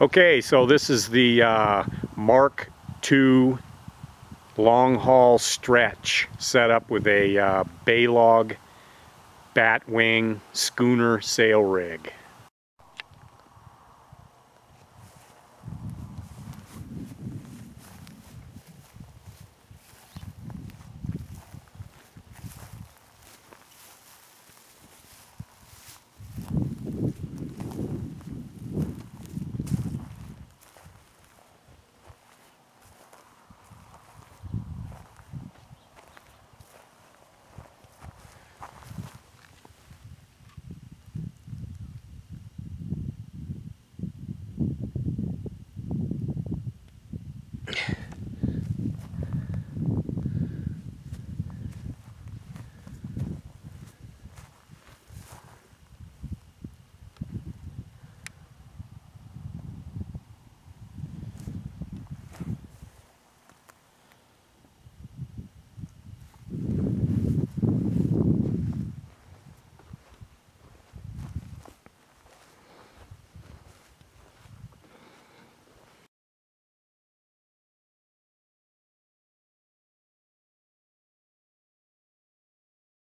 Okay, so this is the uh, Mark II long haul stretch set up with a uh, Balogh bat wing schooner sail rig.